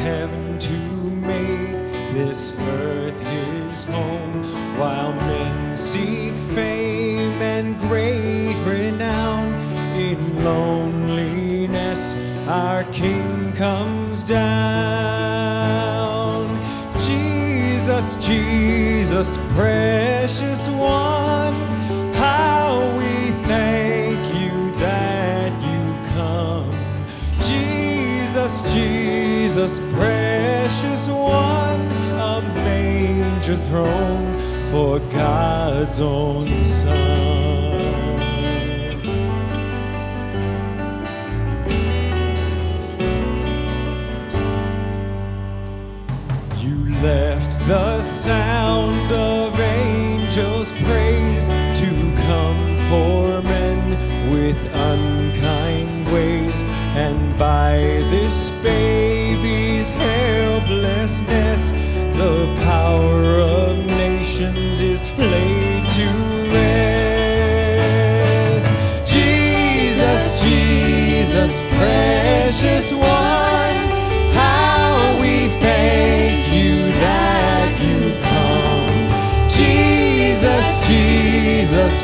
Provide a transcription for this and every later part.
heaven to make this earth his home while men seek fame and great renown. In loneliness our king comes down. Jesus jesus precious jesus precious one a manger throne for god's own son. You left the sound of angels' praise to come for men with unkind ways, and by this baby's helplessness, the power of nations is laid to rest. Jesus, Jesus, precious one, how we thank you that you've come. Jesus, Jesus,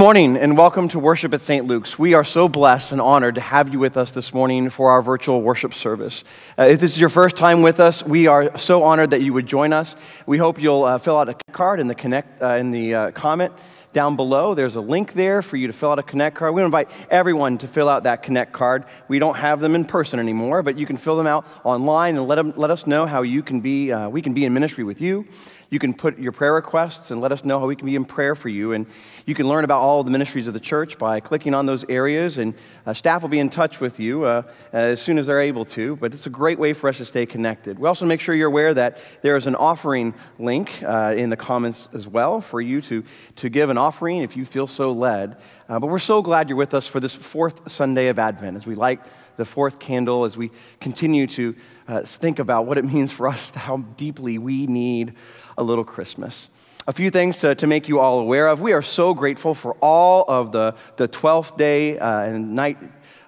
morning and welcome to worship at St. Luke's. We are so blessed and honored to have you with us this morning for our virtual worship service. Uh, if this is your first time with us, we are so honored that you would join us. We hope you'll uh, fill out a card in the connect uh, in the uh, comment down below. There's a link there for you to fill out a connect card. We invite everyone to fill out that connect card. We don't have them in person anymore, but you can fill them out online and let, them, let us know how you can be. Uh, we can be in ministry with you. You can put your prayer requests and let us know how we can be in prayer for you. And you can learn about all the ministries of the church by clicking on those areas, and uh, staff will be in touch with you uh, as soon as they're able to. But it's a great way for us to stay connected. We also make sure you're aware that there is an offering link uh, in the comments as well for you to, to give an offering if you feel so led. Uh, but we're so glad you're with us for this fourth Sunday of Advent as we light the fourth candle, as we continue to uh, think about what it means for us, how deeply we need a little Christmas. A few things to, to make you all aware of. We are so grateful for all of the, the 12th day uh, and night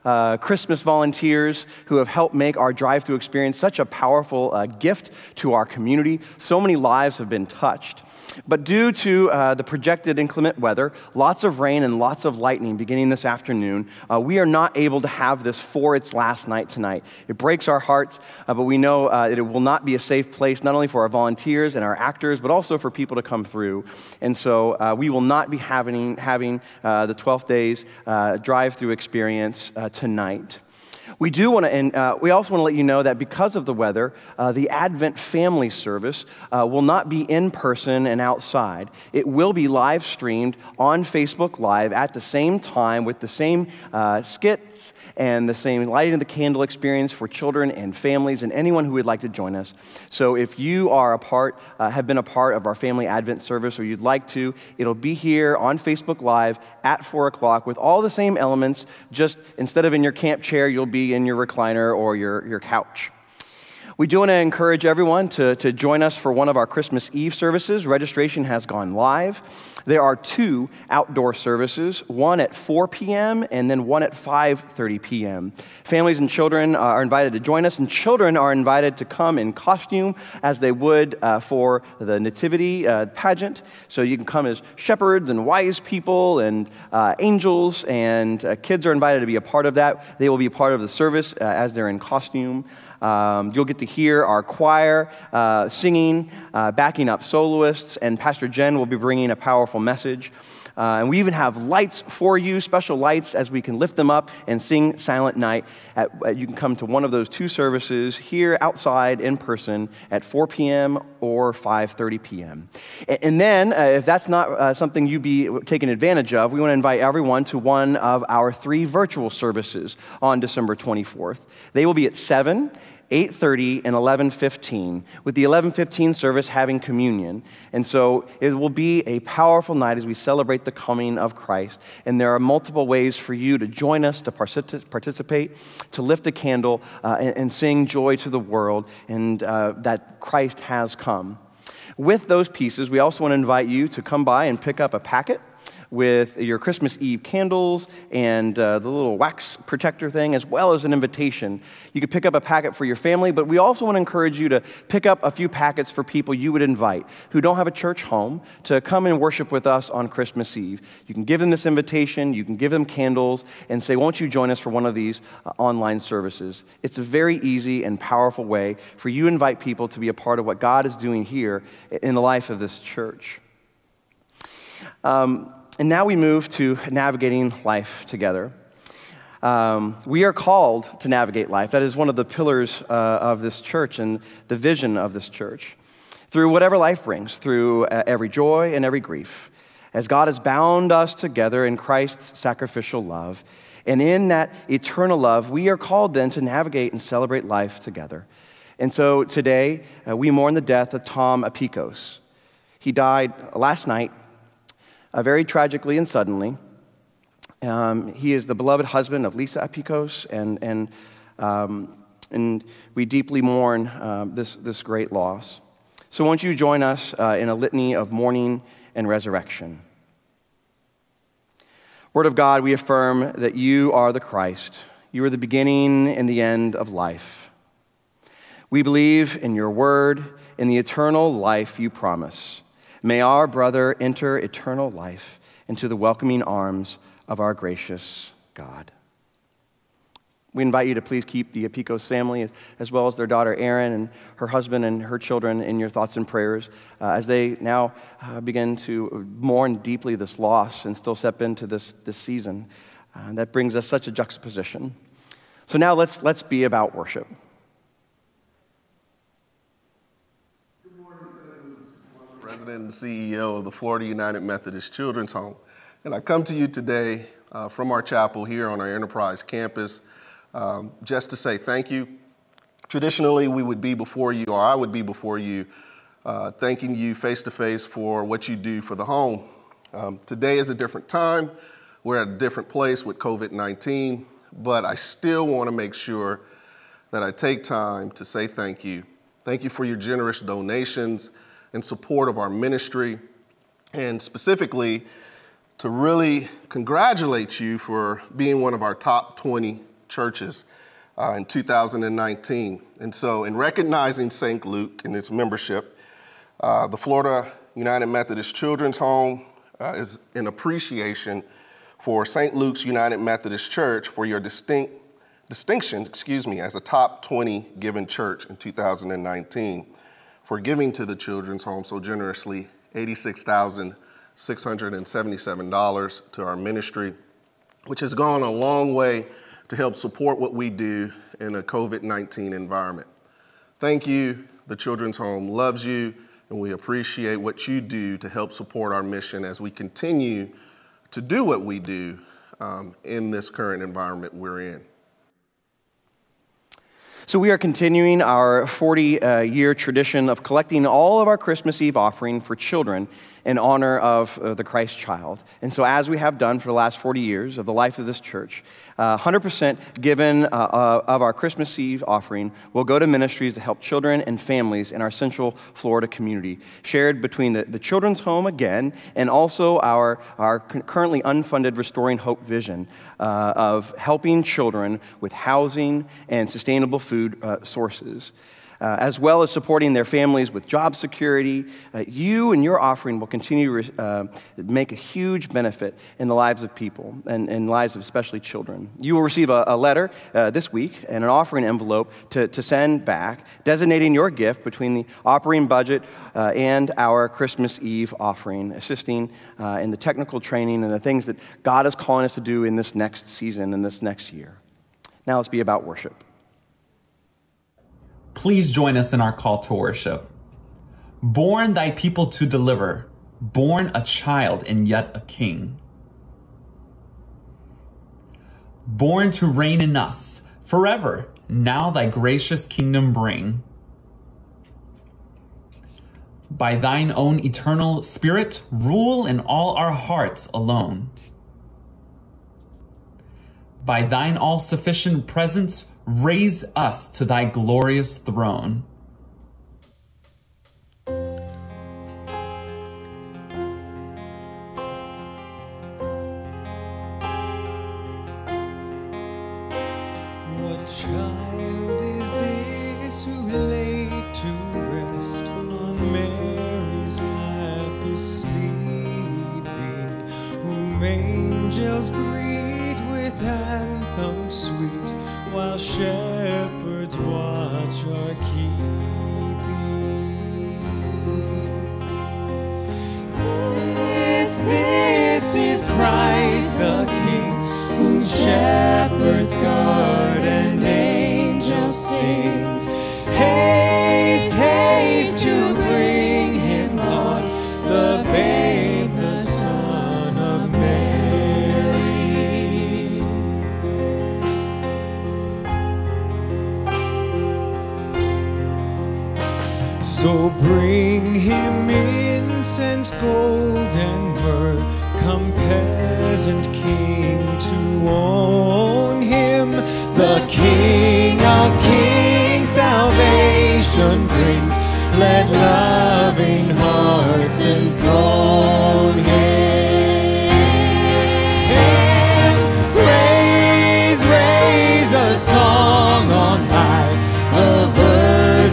uh, Christmas volunteers who have helped make our drive through experience such a powerful uh, gift to our community. So many lives have been touched. But due to uh, the projected inclement weather, lots of rain and lots of lightning beginning this afternoon, uh, we are not able to have this for its last night tonight. It breaks our hearts, uh, but we know uh, that it will not be a safe place, not only for our volunteers and our actors, but also for people to come through. And so uh, we will not be having, having uh, the 12 days drive through experience tonight. We do want to, and uh, we also want to let you know that because of the weather, uh, the Advent family service uh, will not be in person and outside. It will be live streamed on Facebook Live at the same time with the same uh, skits and the same lighting of the candle experience for children and families and anyone who would like to join us. So if you are a part, uh, have been a part of our family Advent service or you'd like to, it'll be here on Facebook Live at 4 o'clock with all the same elements, just instead of in your camp chair, you'll be in your recliner or your, your couch. We do want to encourage everyone to, to join us for one of our Christmas Eve services. Registration has gone live. There are two outdoor services, one at 4 p.m. and then one at 5:30 p.m. Families and children are invited to join us, and children are invited to come in costume as they would uh, for the nativity uh, pageant. So you can come as shepherds and wise people and uh, angels, and uh, kids are invited to be a part of that. They will be a part of the service uh, as they're in costume. Um, you'll get to hear our choir uh, singing, uh, backing up soloists, and Pastor Jen will be bringing a powerful message. Uh, and we even have lights for you, special lights, as we can lift them up and sing Silent Night. At, at- you can come to one of those two services here outside in person at 4 p.m. or 5:30 p.m. A- And then, uh, if that's not uh, something you'd be taken advantage of, we want to invite everyone to one of our three virtual services on December 24th. They will be at 7. 8:30 and 11:15 with the 11:15 service having communion. And so it will be a powerful night as we celebrate the coming of Christ. And there are multiple ways for you to join us to participate, to lift a candle uh, and, and sing joy to the world and uh, that Christ has come. With those pieces, we also want to invite you to come by and pick up a packet with your Christmas Eve candles and uh, the little wax protector thing, as well as an invitation. You could pick up a packet for your family, but we also want to encourage you to pick up a few packets for people you would invite who don't have a church home to come and worship with us on Christmas Eve. You can give them this invitation, you can give them candles, and say, Won't you join us for one of these uh, online services? It's a very easy and powerful way for you to invite people to be a part of what God is doing here in the life of this church. Um, and now we move to navigating life together. Um, we are called to navigate life. That is one of the pillars uh, of this church and the vision of this church. Through whatever life brings, through uh, every joy and every grief, as God has bound us together in Christ's sacrificial love. And in that eternal love, we are called then to navigate and celebrate life together. And so today, uh, we mourn the death of Tom Apikos. He died last night uh, very tragically and suddenly. Um, he is the beloved husband of Lisa Apikos, and, and, um, and we deeply mourn uh, this, this great loss. So, won't you join us uh, in a litany of mourning and resurrection? Word of God, we affirm that you are the Christ. You are the beginning and the end of life. We believe in your word, in the eternal life you promise. May our brother enter eternal life into the welcoming arms of our gracious God. We invite you to please keep the Apicos family, as, well as their daughter Erin and her husband and her children, in your thoughts and prayers uh, as they now uh, begin to mourn deeply this loss and still step into this, this season. Uh, that brings us such a juxtaposition. So now let's, let's be about worship. President and CEO of the Florida United Methodist Children's Home. And I come to you today uh, from our chapel here on our Enterprise campus um, just to say thank you. Traditionally, we would be before you, or I would be before you, uh, thanking you face to face for what you do for the home. Um, today is a different time. We're at a different place with COVID 19, but I still want to make sure that I take time to say thank you. Thank you for your generous donations and support of our ministry, and specifically to really congratulate you for being one of our top 20 churches uh, in 2019. And so, in recognizing St. Luke and its membership, uh, the Florida United Methodist Children's Home uh, is in appreciation for St. Luke's United Methodist Church for your distinct distinction, excuse me, as a top 20 given church in 2019 for giving to the children's home so generously $86,677 to our ministry, which has gone a long way to help support what we do in a COVID 19 environment. Thank you. The Children's Home loves you, and we appreciate what you do to help support our mission as we continue to do what we do um, in this current environment we're in. So, we are continuing our 40 uh, year tradition of collecting all of our Christmas Eve offering for children in honor of uh, the Christ child. And so, as we have done for the last 40 years of the life of this church, uh, 100% given uh, uh, of our Christmas Eve offering will go to ministries to help children and families in our Central Florida community, shared between the, the Children's Home again and also our, our currently unfunded Restoring Hope vision uh, of helping children with housing and sustainable food uh, sources uh, as well as supporting their families with job security. Uh, you and your offering will continue to uh, make a huge benefit in the lives of people and in lives of especially children. You will receive a, a letter uh, this week and an offering envelope to, to send back, designating your gift between the operating budget uh, and our Christmas Eve offering, assisting uh, in the technical training and the things that God is calling us to do in this next season, in this next year. Now let's be about worship. Please join us in our call to worship. Born thy people to deliver, born a child and yet a king. Born to reign in us forever, now thy gracious kingdom bring. By thine own eternal spirit, rule in all our hearts alone. By thine all sufficient presence, raise us to thy glorious throne.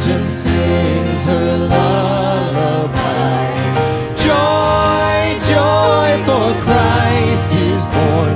Virgin sings her lullaby. Joy, joy, for Christ is born,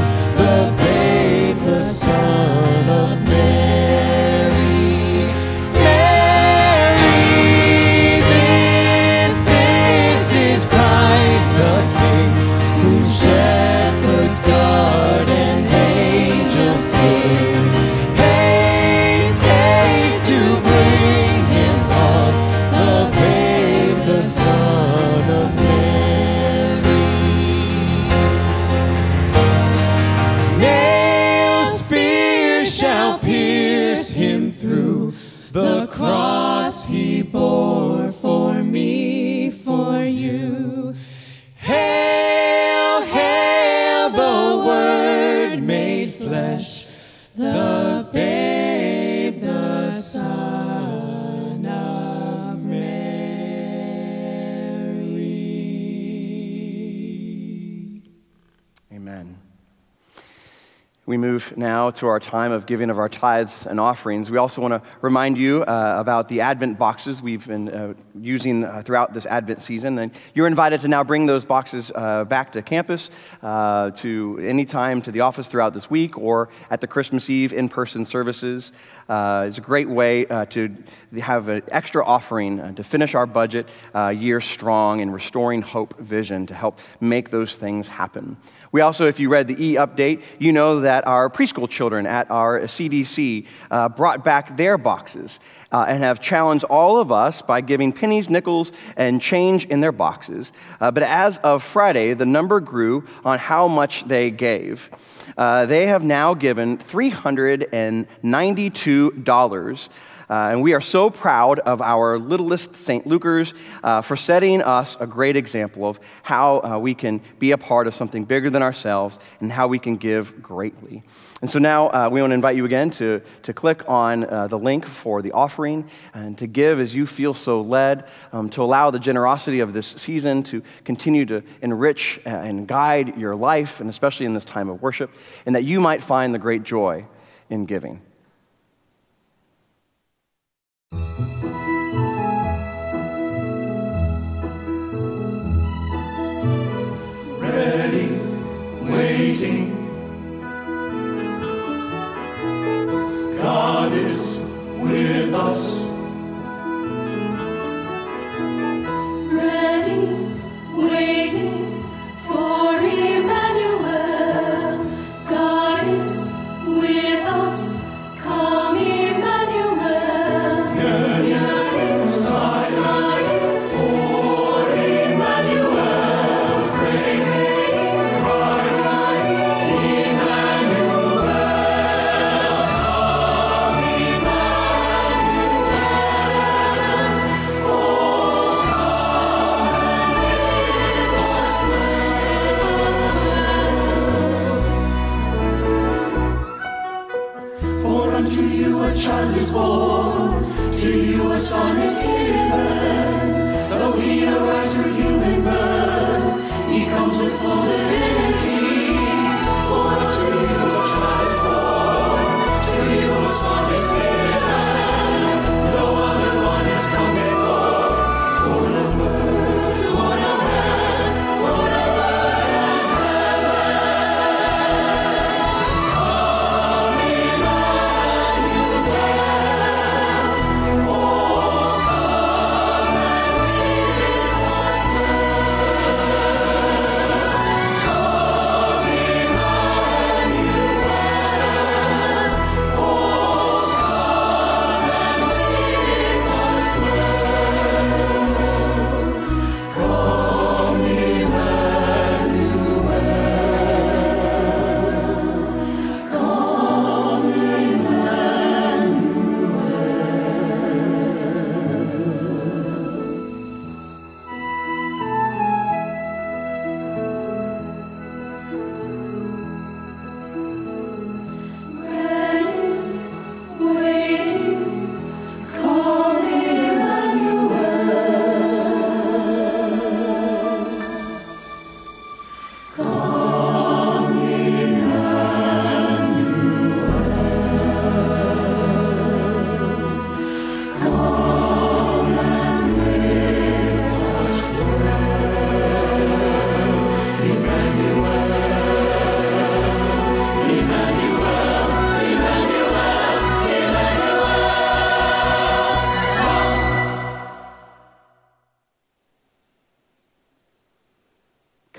We move now to our time of giving of our tithes and offerings. We also want to remind you uh, about the Advent boxes we've been uh, using uh, throughout this Advent season. And you're invited to now bring those boxes uh, back to campus, uh, to any time to the office throughout this week, or at the Christmas Eve in person services. Uh, it's a great way to have an extra offering to finish our budget year strong and restoring hope vision to help make those things happen. We also, if you read the e update, you know that our preschool children at our CDC uh, brought back their boxes uh, and have challenged all of us by giving pennies, nickels, and change in their boxes. Uh, but as of Friday, the number grew on how much they gave. Uh, they have now given $392. Uh, and we are so proud of our littlest St. Lukers uh, for setting us a great example of how uh, we can be a part of something bigger than ourselves and how we can give greatly. And so now uh, we want to invite you again to, to click on uh, the link for the offering and to give as you feel so led, um, to allow the generosity of this season to continue to enrich and guide your life, and especially in this time of worship, and that you might find the great joy in giving.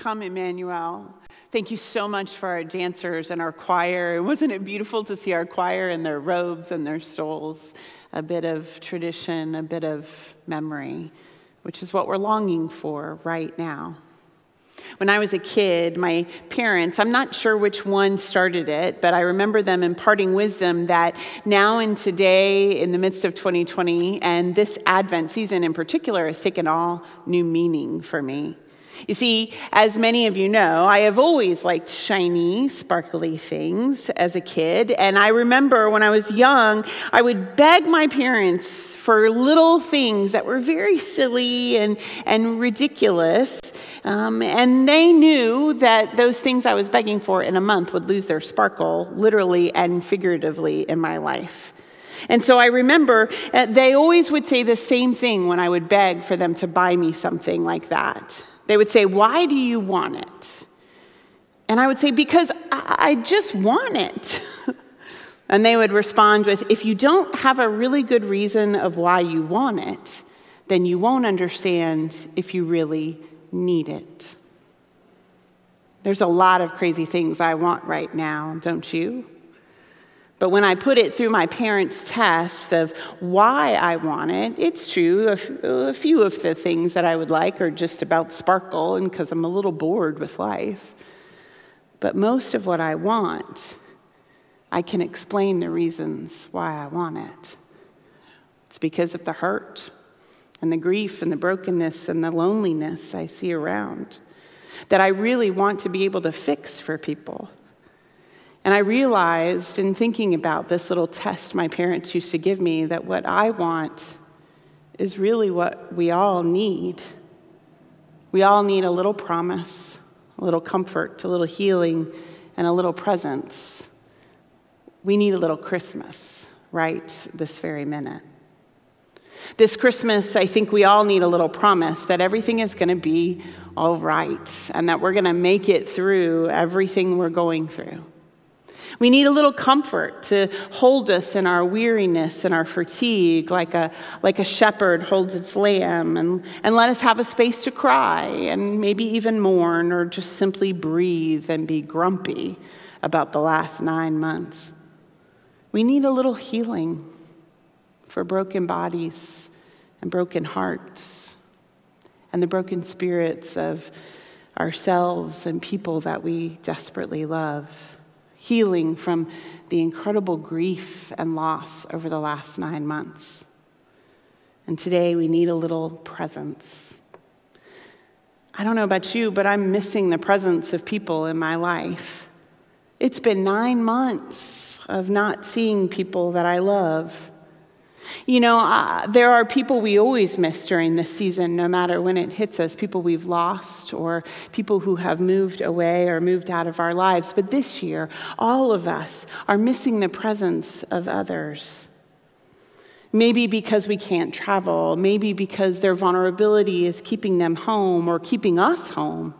Come, Emmanuel. Thank you so much for our dancers and our choir. Wasn't it beautiful to see our choir in their robes and their stoles? A bit of tradition, a bit of memory, which is what we're longing for right now. When I was a kid, my parents, I'm not sure which one started it, but I remember them imparting wisdom that now and today, in the midst of 2020, and this Advent season in particular, has taken all new meaning for me. You see, as many of you know, I have always liked shiny, sparkly things as a kid. And I remember when I was young, I would beg my parents for little things that were very silly and, and ridiculous. Um, and they knew that those things I was begging for in a month would lose their sparkle, literally and figuratively, in my life. And so I remember uh, they always would say the same thing when I would beg for them to buy me something like that. They would say, Why do you want it? And I would say, Because I, I just want it. and they would respond with, If you don't have a really good reason of why you want it, then you won't understand if you really need it. There's a lot of crazy things I want right now, don't you? But when I put it through my parents' test of why I want it, it's true. A, few of the things that I would like are just about sparkle and because I'm a little bored with life. But most of what I want, I can explain the reasons why I want it. It's because of the hurt and the grief and the brokenness and the loneliness I see around that I really want to be able to fix for people. And I realized in thinking about this little test my parents used to give me that what I want is really what we all need. We all need a little promise, a little comfort, a little healing, and a little presence. We need a little Christmas right this very minute. This Christmas, I think we all need a little promise that everything is going to be all right and that we're going to make it through everything we're going through. We need a little comfort to hold us in our weariness and our fatigue, like a, like a shepherd holds its lamb, and, and let us have a space to cry and maybe even mourn or just simply breathe and be grumpy about the last nine months. We need a little healing for broken bodies and broken hearts and the broken spirits of ourselves and people that we desperately love healing from the incredible grief and loss over the last nine months. And today we need a little presence. I don't know about you, but I'm missing the presence of people in my life. It's been nine months of not seeing people that I love. You know, uh, there are people we always miss during this season, no matter when it hits us people we've lost or people who have moved away or moved out of our lives. But this year, all of us are missing the presence of others. Maybe because we can't travel, maybe because their vulnerability is keeping them home or keeping us home.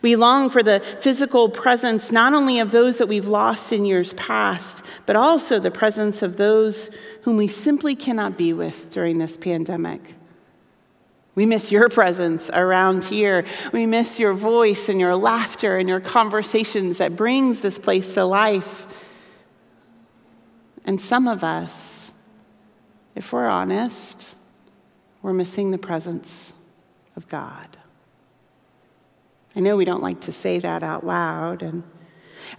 We long for the physical presence not only of those that we've lost in years past, but also the presence of those whom we simply cannot be with during this pandemic. We miss your presence around here. We miss your voice and your laughter and your conversations that brings this place to life. And some of us, if we're honest, we're missing the presence of God. I know we don't like to say that out loud, and,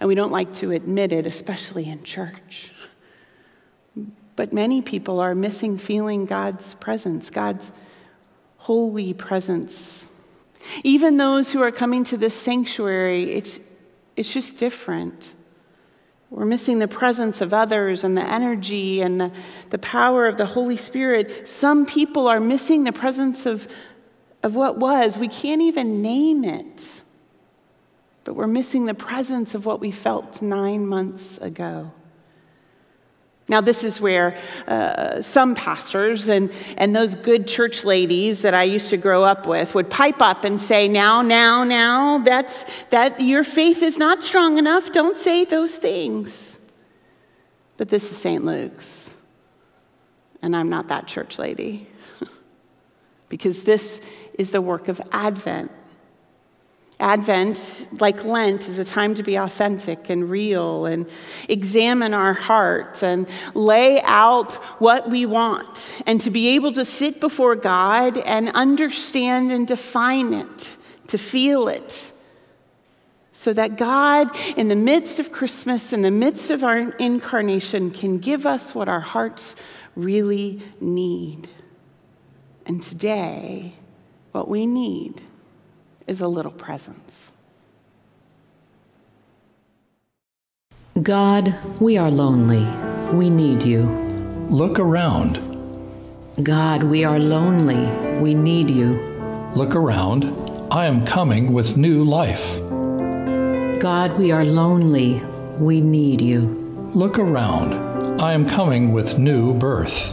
and we don't like to admit it, especially in church. But many people are missing feeling God's presence, God's holy presence. Even those who are coming to this sanctuary, it's, it's just different. We're missing the presence of others and the energy and the, the power of the Holy Spirit. Some people are missing the presence of of what was. We can't even name it. But we're missing the presence of what we felt nine months ago. Now, this is where uh, some pastors and, and those good church ladies that I used to grow up with would pipe up and say, Now, now, now, that's, that your faith is not strong enough. Don't say those things. But this is St. Luke's, and I'm not that church lady. because this is the work of Advent. Advent, like Lent, is a time to be authentic and real and examine our hearts and lay out what we want and to be able to sit before God and understand and define it, to feel it. So that God, in the midst of Christmas, in the midst of our incarnation, can give us what our hearts really need. And today, what we need is a little presence. God, we are lonely. We need you. Look around. God, we are lonely. We need you. Look around. I am coming with new life. God, we are lonely. We need you. Look around. I am coming with new birth.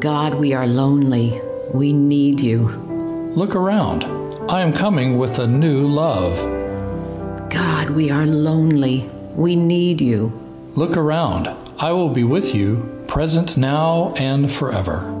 God, we are lonely. We need you. Look around. I am coming with a new love. God, we are lonely. We need you. Look around. I will be with you, present now and forever.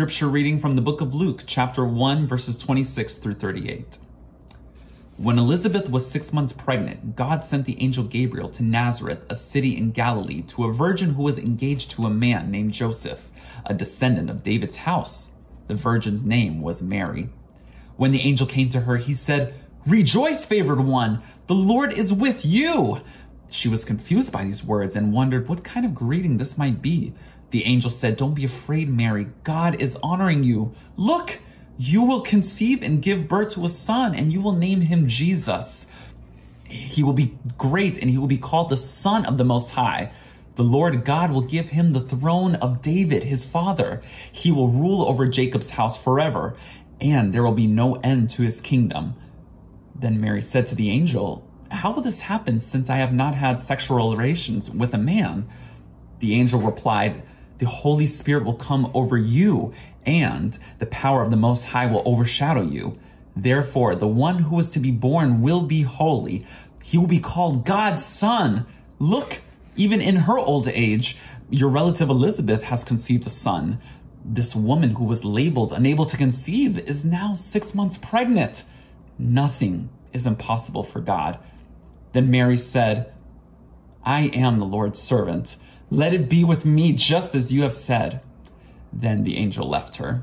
Scripture reading from the book of Luke, chapter 1, verses 26 through 38. When Elizabeth was six months pregnant, God sent the angel Gabriel to Nazareth, a city in Galilee, to a virgin who was engaged to a man named Joseph, a descendant of David's house. The virgin's name was Mary. When the angel came to her, he said, Rejoice, favored one, the Lord is with you. She was confused by these words and wondered what kind of greeting this might be. The angel said, Don't be afraid, Mary. God is honoring you. Look, you will conceive and give birth to a son, and you will name him Jesus. He will be great, and he will be called the Son of the Most High. The Lord God will give him the throne of David, his father. He will rule over Jacob's house forever, and there will be no end to his kingdom. Then Mary said to the angel, How will this happen since I have not had sexual relations with a man? The angel replied, The Holy Spirit will come over you, and the power of the Most High will overshadow you. Therefore, the one who is to be born will be holy. He will be called God's Son. Look, even in her old age, your relative Elizabeth has conceived a son. This woman who was labeled unable to conceive is now six months pregnant. Nothing is impossible for God. Then Mary said, I am the Lord's servant. Let it be with me just as you have said. Then the angel left her.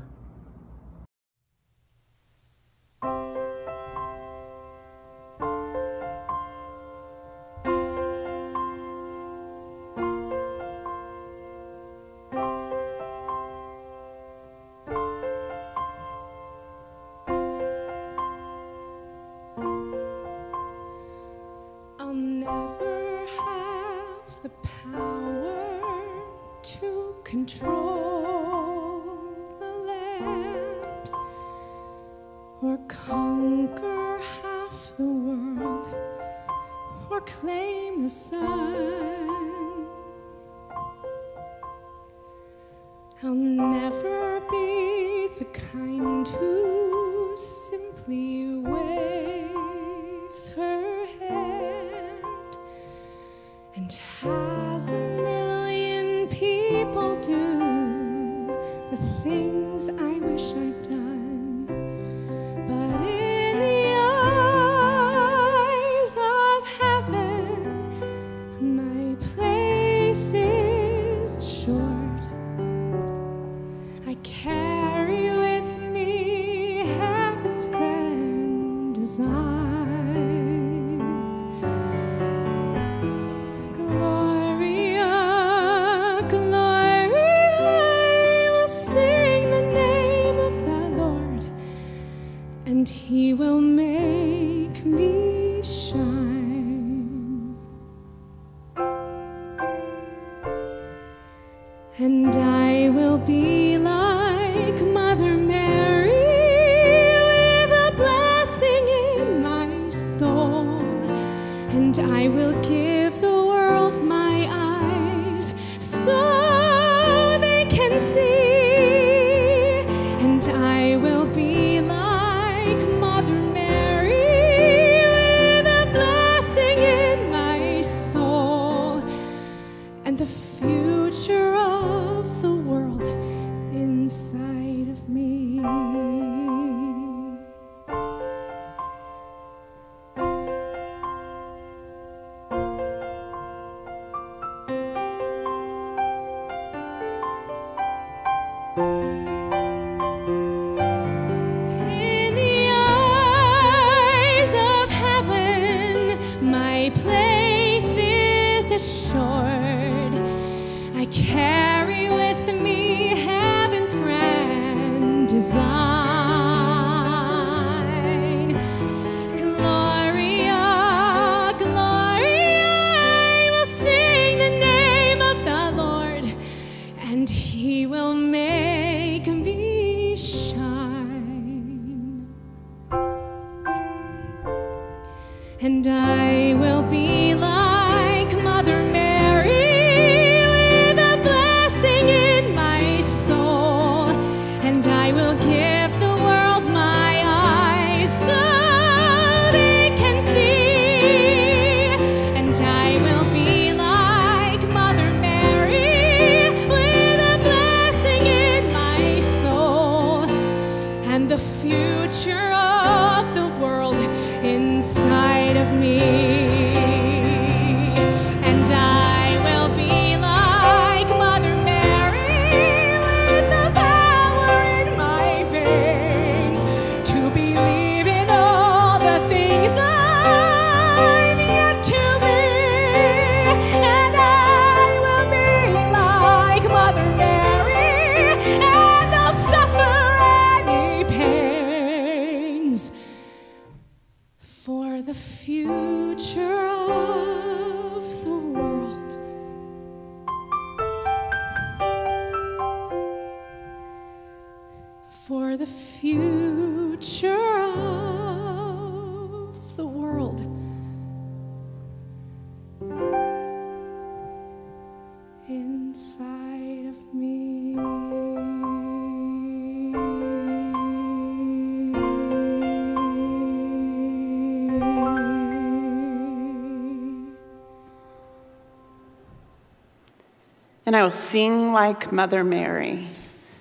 Will sing like Mother Mary,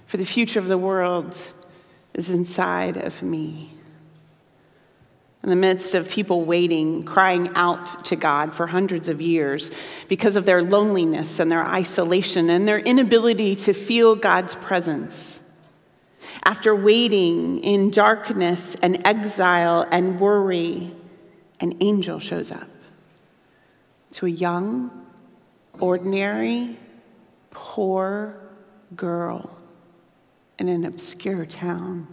for the future of the world is inside of me. In the midst of people waiting, crying out to God for hundreds of years because of their loneliness and their isolation and their inability to feel God's presence. After waiting in darkness and exile and worry, an angel shows up to a young, ordinary, poor girl in an obscure town.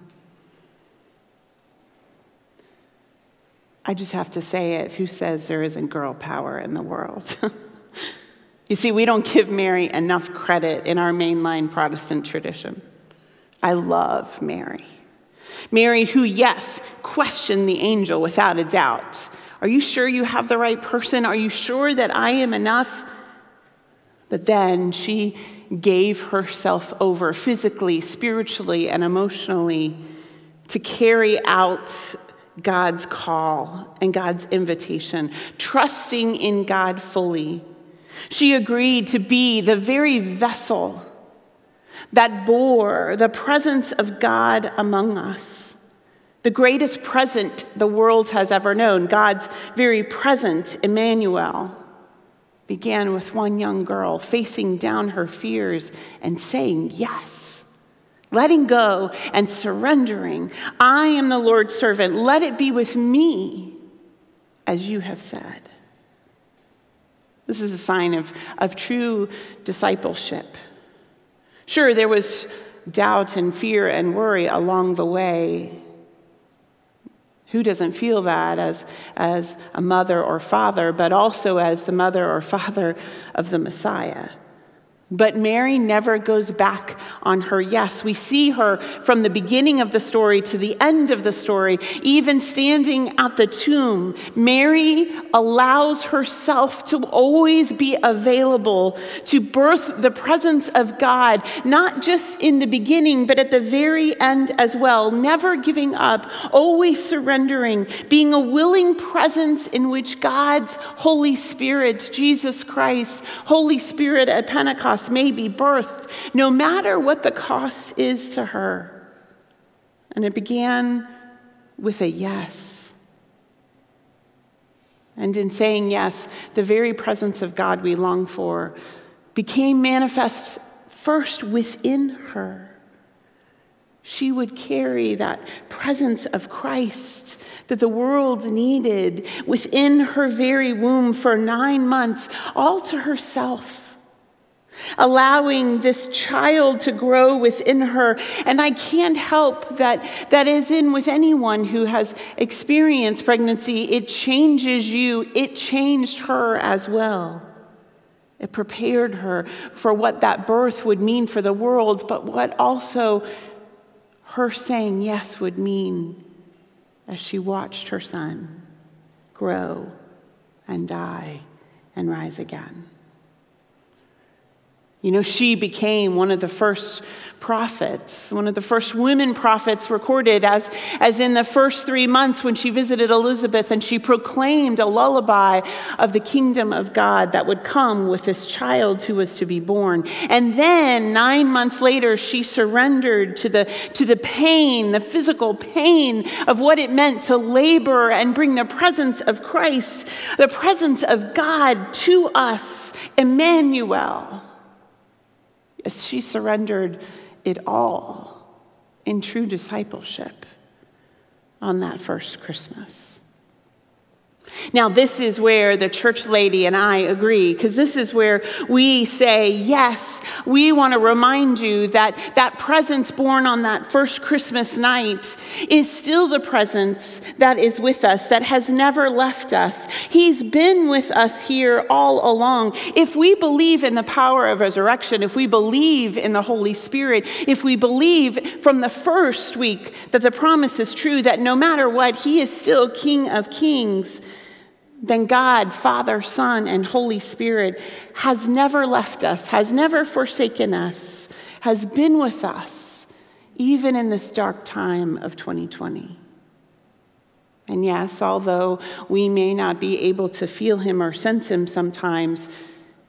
I just have to say it. Who says there isn't girl power in the world? you see, we don't give Mary enough credit in our mainline Protestant tradition. I love Mary. Mary, who, yes, questioned the angel without a doubt. Are you sure you have the right person? Are you sure that I am enough? But then she gave herself over physically, spiritually, and emotionally to carry out God's call and God's invitation, trusting in God fully. She agreed to be the very vessel that bore the presence of God among us, the greatest present the world has ever known, God's very present, Emmanuel, began with one young girl facing down her fears and saying yes letting go and surrendering. I am the Lord's servant. Let it be with me as you have said. This is a sign of, of true discipleship. Sure, there was doubt and fear and worry along the way. Who doesn't feel that as, as a mother or father, but also as the mother or father of the Messiah? But Mary never goes back on her yes. We see her from the beginning of the story to the end of the story, even standing at the tomb. Mary allows herself to always be available to birth the presence of God, not just in the beginning, but at the very end as well. Never giving up, always surrendering, being a willing presence in which God's Holy Spirit, Jesus Christ, Holy Spirit at Pentecost, may be birthed, no matter what the cost is to her. And it began with a yes. And in saying yes, the very presence of God we long for became manifest first within her. She would carry that presence of Christ that the world needed within her very womb for nine months, all to herself allowing this child to grow within her. And I can't help that, that is in with anyone who has experienced pregnancy. It changes you, it changed her as well. It prepared her for what that birth would mean for the world, but what also her saying yes would mean as she watched her son grow and die and rise again. You know, she became one of the first prophets, one of the first women prophets recorded, as, as in the first three months when she visited Elizabeth and she proclaimed a lullaby of the kingdom of God that would come with this child who was to be born. And then nine months later, she surrendered to the, to the pain, the physical pain of what it meant to labor and bring the presence of Christ, the presence of God to us, Emmanuel she surrendered it all in true discipleship on that first Christmas. Now, this is where the church lady and I agree, because this is where we say, yes, we want to remind you that that presence born on that first Christmas night is still the presence that is with us, that has never left us. He's been with us here all along. If we believe in the power of resurrection, if we believe in the Holy Spirit, if we believe from the first week that the promise is true, that no matter what, He is still King of Kings then God, Father, Son, and Holy Spirit has never left us, has never forsaken us, has been with us, even in this dark time of 2020. And yes, although we may not be able to feel him or sense him sometimes,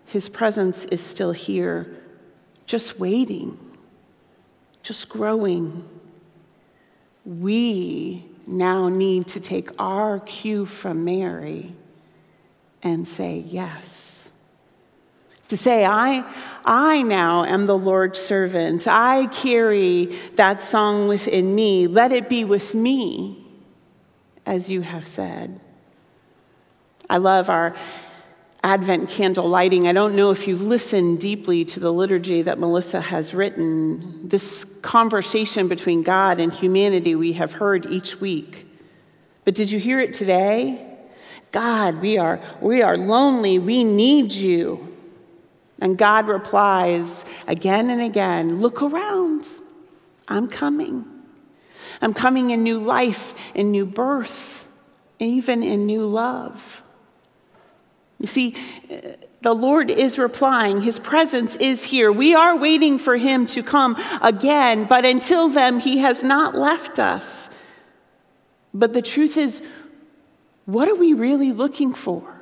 his presence is still here, just waiting, just growing. We now need to take our cue from Mary and say yes. To say, I, I now am the Lord's servant. I carry that song within me. Let it be with me, as you have said. I love our Advent candle lighting. I don't know if you've listened deeply to the liturgy that Melissa has written. This conversation between God and humanity we have heard each week. But did you hear it today? God, we are, we are lonely. We need you. And God replies again and again Look around. I'm coming. I'm coming in new life, in new birth, even in new love. You see, the Lord is replying. His presence is here. We are waiting for Him to come again, but until then, He has not left us. But the truth is, what are we really looking for?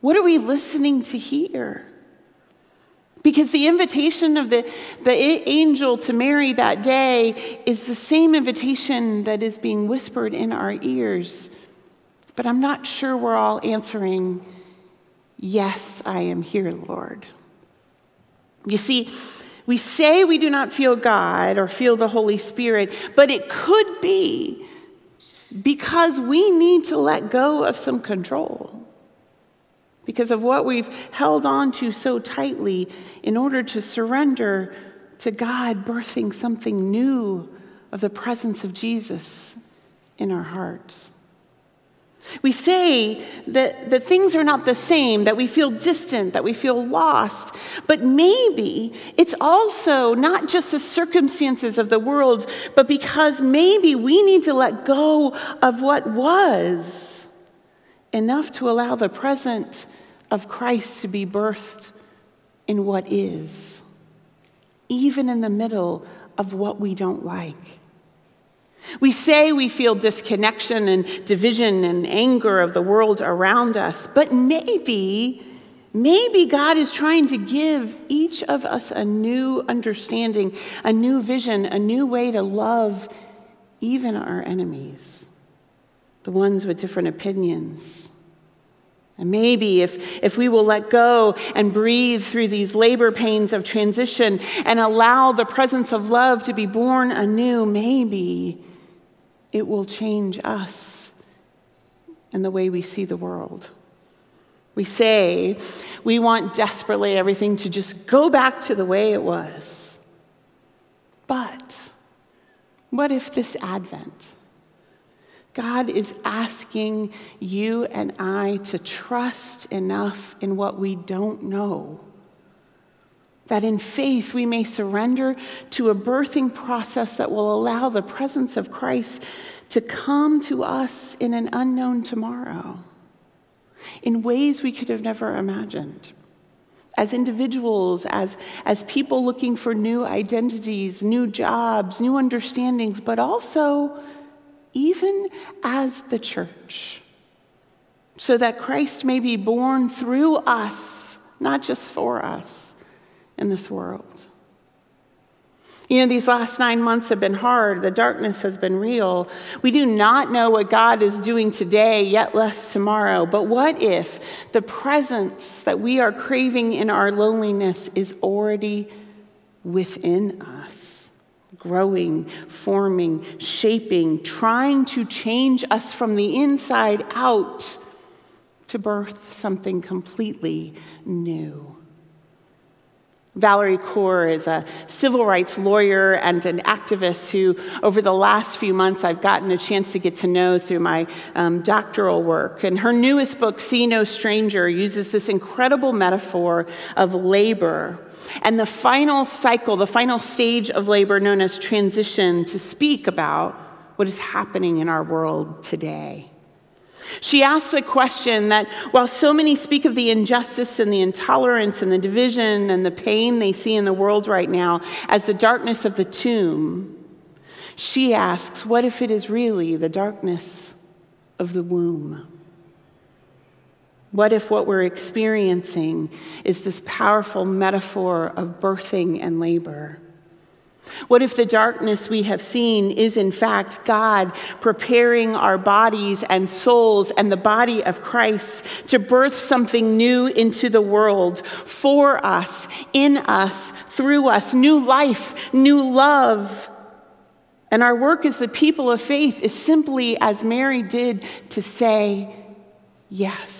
What are we listening to hear? Because the invitation of the, the angel to Mary that day is the same invitation that is being whispered in our ears. But I'm not sure we're all answering, Yes, I am here, Lord. You see, we say we do not feel God or feel the Holy Spirit, but it could be because we need to let go of some control because of what we've held on to so tightly in order to surrender to God birthing something new of the presence of Jesus in our hearts. We say that, that things are not the same, that we feel distant, that we feel lost. But maybe it's also not just the circumstances of the world, but because maybe we need to let go of what was enough to allow the present of Christ to be birthed in what is, even in the middle of what we don't like. We say we feel disconnection and division and anger of the world around us, but maybe, maybe God is trying to give each of us a new understanding, a new vision, a new way to love even our enemies, the ones with different opinions. And maybe if, if we will let go and breathe through these labor pains of transition and allow the presence of love to be born anew, maybe it will change us and the way we see the world. We say we want desperately everything to just go back to the way it was. But what if this Advent, God is asking you and I to trust enough in what we don't know that in faith we may surrender to a birthing process that will allow the presence of Christ to come to us in an unknown tomorrow in ways we could have never imagined. As individuals, as, as people looking for new identities, new jobs, new understandings, but also even as the church, so that Christ may be born through us, not just for us in this world. You know, these last nine months have been hard. The darkness has been real. We do not know what God is doing today, yet less tomorrow. But what if the presence that we are craving in our loneliness is already within us, growing, forming, shaping, trying to change us from the inside out to birth something completely new. Valerie Kaur is a civil rights lawyer and an activist who, over the last few months, I've gotten a chance to get to know through my um, doctoral work. And her newest book, See No Stranger, uses this incredible metaphor of labor and the final cycle, the final stage of labor known as transition, to speak about what is happening in our world today. She asks the question that while so many speak of the injustice and the intolerance and the division and the pain they see in the world right now as the darkness of the tomb, she asks, what if it is really the darkness of the womb? What if what we're experiencing is this powerful metaphor of birthing and labor? What if the darkness we have seen is, in fact, God preparing our bodies and souls and the body of Christ to birth something new into the world for us, in us, through us, new life, new love? And our work as the people of faith is simply, as Mary did, to say yes.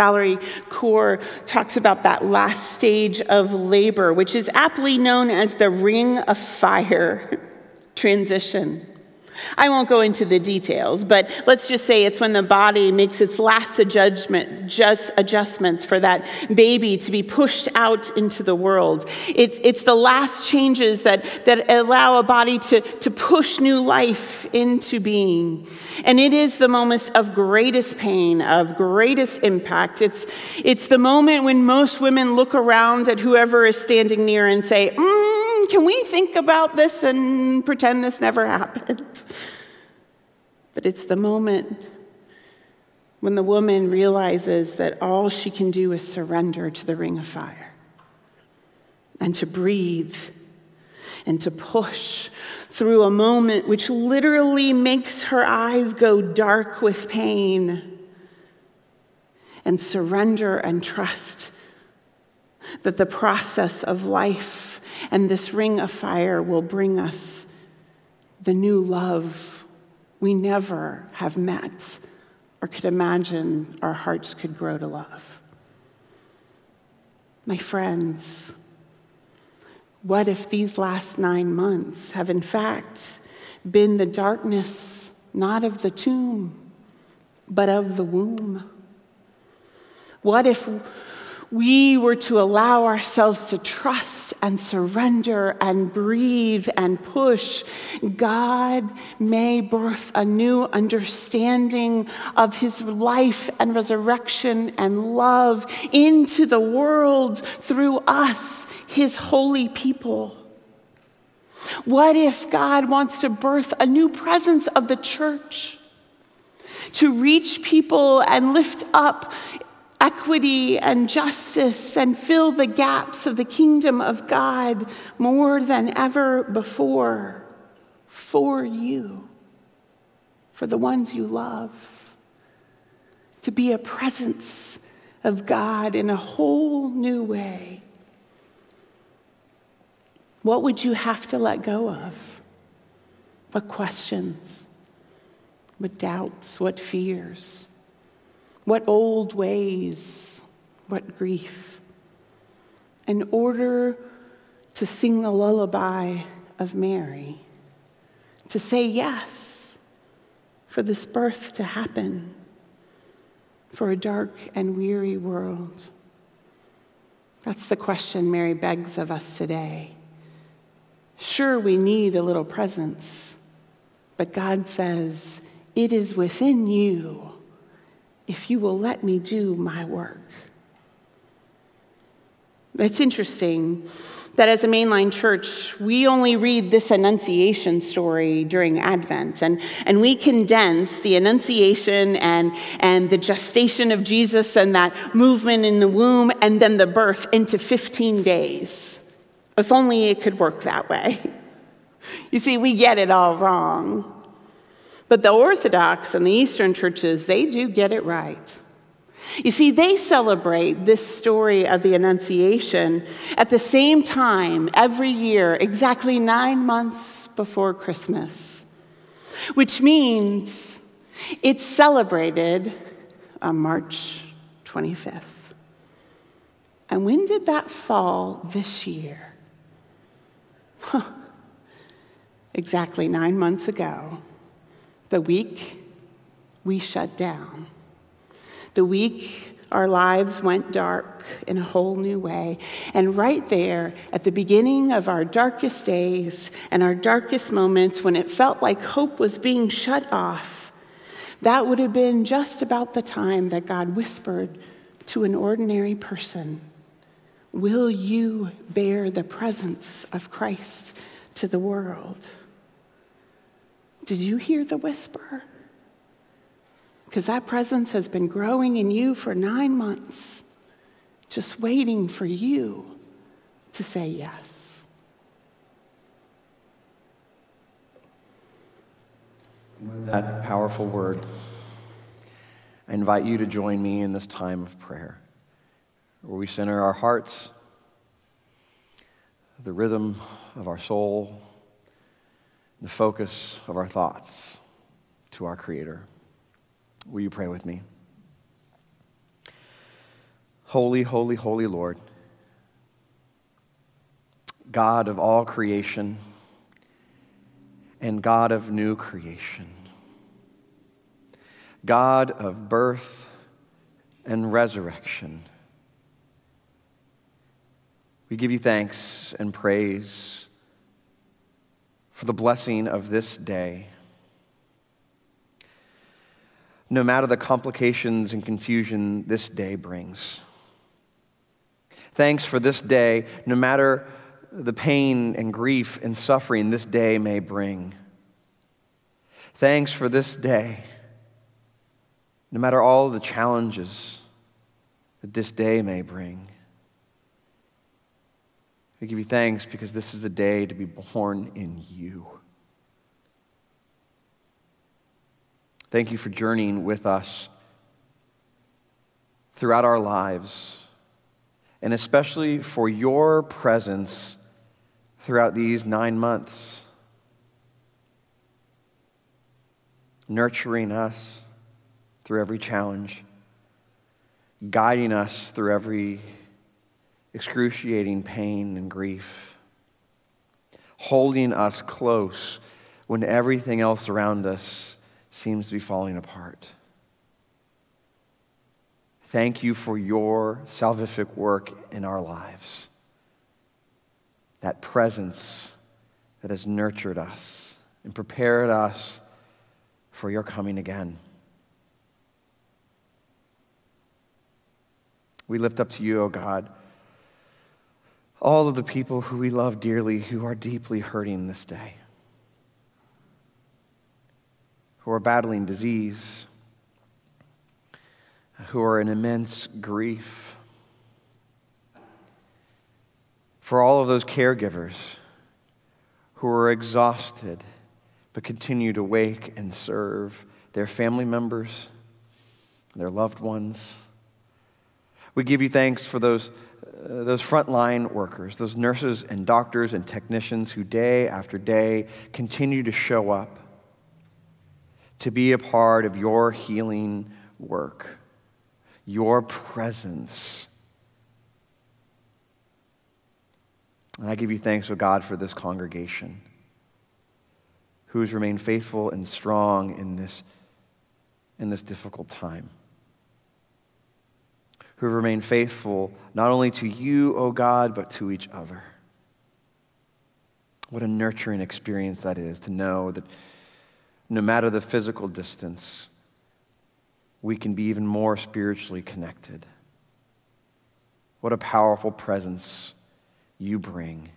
Valerie Kaur talks about that last stage of labor, which is aptly known as the ring of fire transition. I won't go into the details, but let's just say it's when the body makes its last adjustment, just adjustments for that baby to be pushed out into the world. It, it's the last changes that, that allow a body to, to push new life into being. And it is the moment of greatest pain, of greatest impact. It's, it's the moment when most women look around at whoever is standing near and say, mm, Can we think about this and pretend this never happened? But it's the moment when the woman realizes that all she can do is surrender to the ring of fire and to breathe and to push through a moment which literally makes her eyes go dark with pain and surrender and trust that the process of life and this ring of fire will bring us the new love we never have met or could imagine our hearts could grow to love. My friends, what if these last nine months have in fact been the darkness not of the tomb, but of the womb? What if we were to allow ourselves to trust and surrender and breathe and push, God may birth a new understanding of his life and resurrection and love into the world through us, his holy people. What if God wants to birth a new presence of the church? To reach people and lift up equity and justice and fill the gaps of the kingdom of God more than ever before for you, for the ones you love, to be a presence of God in a whole new way. What would you have to let go of? What questions? What doubts? What fears? What old ways, what grief, in order to sing the lullaby of Mary, to say yes for this birth to happen, for a dark and weary world. That's the question Mary begs of us today. Sure, we need a little presence, but God says, It is within you if you will let me do my work. It's interesting that as a mainline church, we only read this Annunciation story during Advent, and, and we condense the Annunciation and, and the gestation of Jesus and that movement in the womb and then the birth into 15 days. If only it could work that way. You see, we get it all wrong. But the Orthodox and the Eastern churches, they do get it right. You see, they celebrate this story of the Annunciation at the same time every year, exactly nine months before Christmas, which means it's celebrated on March 25th. And when did that fall this year? exactly nine months ago, the week we shut down. The week our lives went dark in a whole new way. And right there, at the beginning of our darkest days and our darkest moments, when it felt like hope was being shut off, that would have been just about the time that God whispered to an ordinary person Will you bear the presence of Christ to the world? Did you hear the whisper? Because that presence has been growing in you for nine months, just waiting for you to say yes. With that powerful word, I invite you to join me in this time of prayer where we center our hearts, the rhythm of our soul, the focus of our thoughts to our Creator. Will you pray with me? Holy, holy, holy Lord, God of all creation and God of new creation, God of birth and resurrection. We give you thanks and praise for the blessing of this day no matter the complications and confusion this day brings. Thanks for this day, no matter the pain and grief and suffering this day may bring. Thanks for this day, no matter all the challenges that this day may bring. We give you thanks because this is a day to be born in you. Thank you for journeying with us throughout our lives, and especially for your presence throughout these nine months, nurturing us through every challenge, guiding us through every excruciating pain and grief, holding us close when everything else around us seems to be falling apart. Thank you for your salvific work in our lives. That presence that has nurtured us and prepared us for your coming again. We lift up to you, O oh God, all of the people who we love dearly who are deeply hurting this day who are battling disease, who are in immense grief. For all of those caregivers who are exhausted but continue to wake and serve their family members, their loved ones. We give you thanks for those, uh, those frontline workers, those nurses and doctors and technicians who day after day continue to show up to be a part of your healing work, your presence. And I give you thanks, O oh God, for this congregation who has remained faithful and strong in this, in this difficult time. Who have remained faithful not only to you, O God, but to each other. What a nurturing experience that is to know that no matter the physical distance, we can be even more spiritually connected. What a powerful presence you bring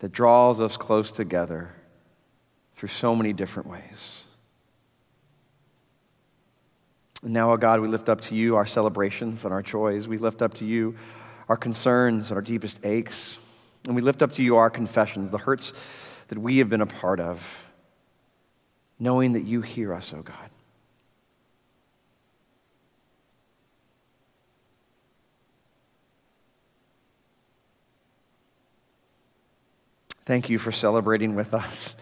that draws us close together through so many different ways. And now, O oh God, we lift up to you our celebrations and our joys. We lift up to you our concerns and our deepest aches. And we lift up to you our confessions, the hurts that we have been a part of, knowing that you hear us, O oh God. Thank you for celebrating with us,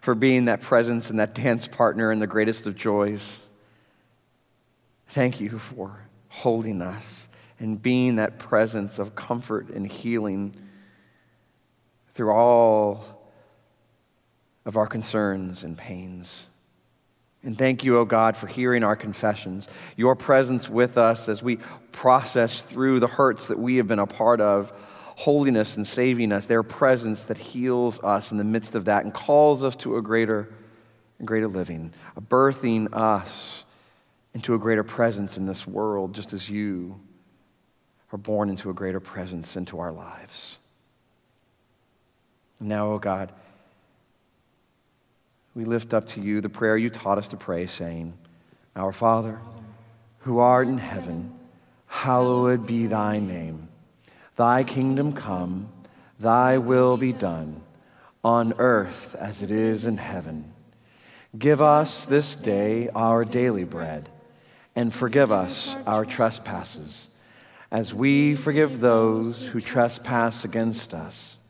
for being that presence and that dance partner in the greatest of joys. Thank you for holding us and being that presence of comfort and healing through all of our concerns and pains. And thank you, O oh God, for hearing our confessions, your presence with us as we process through the hurts that we have been a part of, holding us and saving us, their presence that heals us in the midst of that and calls us to a greater and greater living, a birthing us into a greater presence in this world, just as you are born into a greater presence into our lives. Now, oh God, we lift up to you the prayer you taught us to pray, saying, Our Father, who art in heaven, hallowed be thy name. Thy kingdom come, thy will be done, on earth as it is in heaven. Give us this day our daily bread, and forgive us our trespasses, as we forgive those who trespass against us.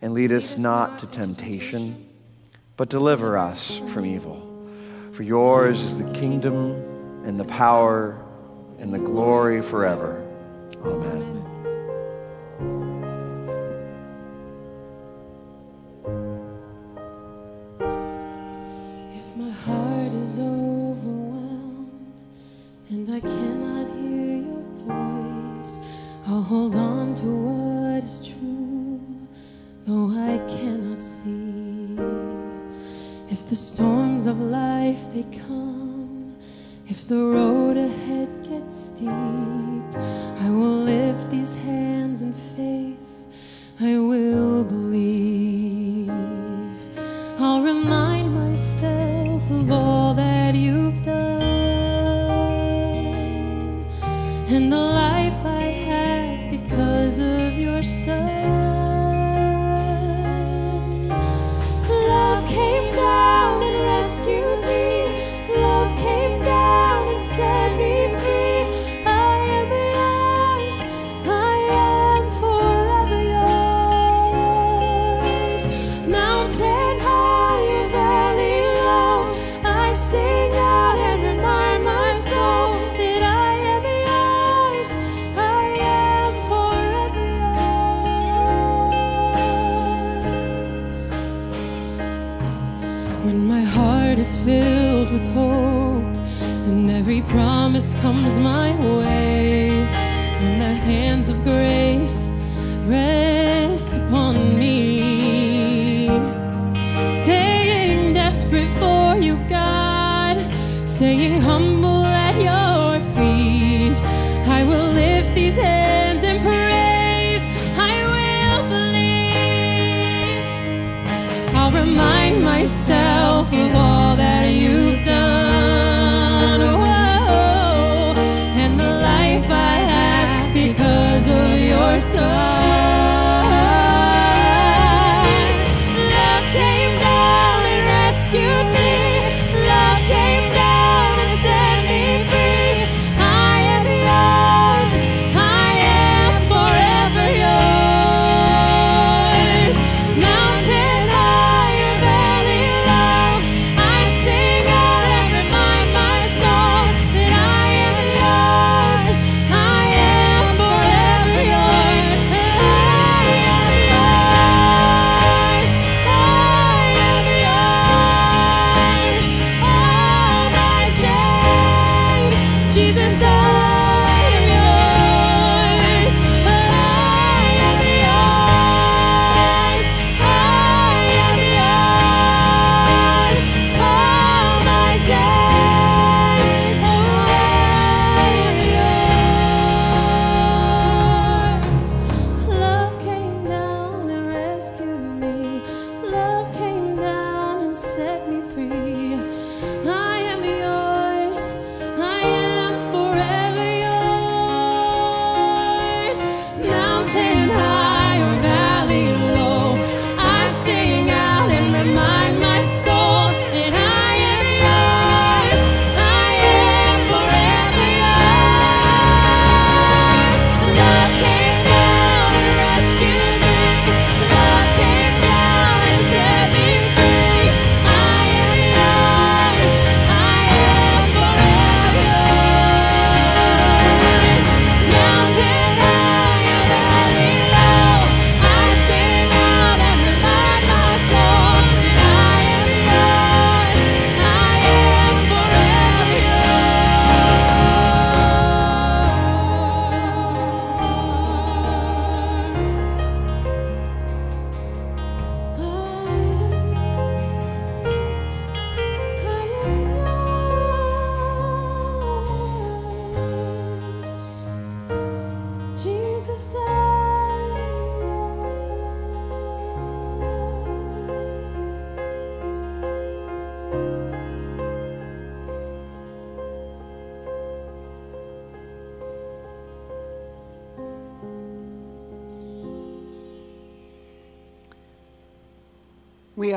And lead us not to temptation but deliver us from evil. For yours is the kingdom and the power and the glory forever. Amen. When my heart is filled with hope and every promise comes my way, when the hands of grace rest upon me, staying desperate for you, God, staying humble at your feet, I will lift these hands in praise. I will believe. I'll remind myself of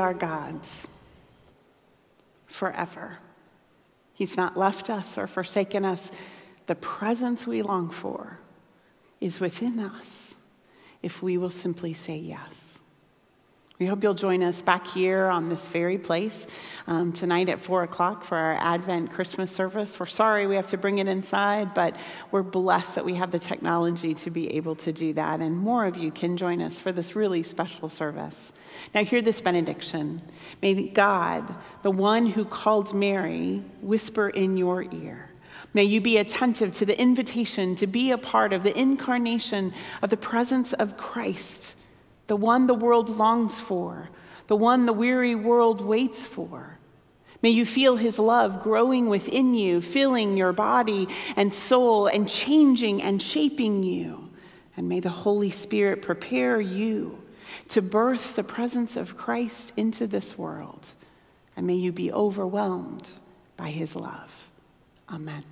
are God's forever. He's not left us or forsaken us. The presence we long for is within us if we will simply say yes. We hope you'll join us back here on this very place um, tonight at 4 o'clock for our Advent Christmas service. We're sorry we have to bring it inside, but we're blessed that we have the technology to be able to do that. And more of you can join us for this really special service. Now, hear this benediction. May God, the one who called Mary, whisper in your ear. May you be attentive to the invitation to be a part of the incarnation of the presence of Christ the one the world longs for, the one the weary world waits for. May you feel his love growing within you, filling your body and soul, and changing and shaping you. And may the Holy Spirit prepare you to birth the presence of Christ into this world. And may you be overwhelmed by his love. Amen.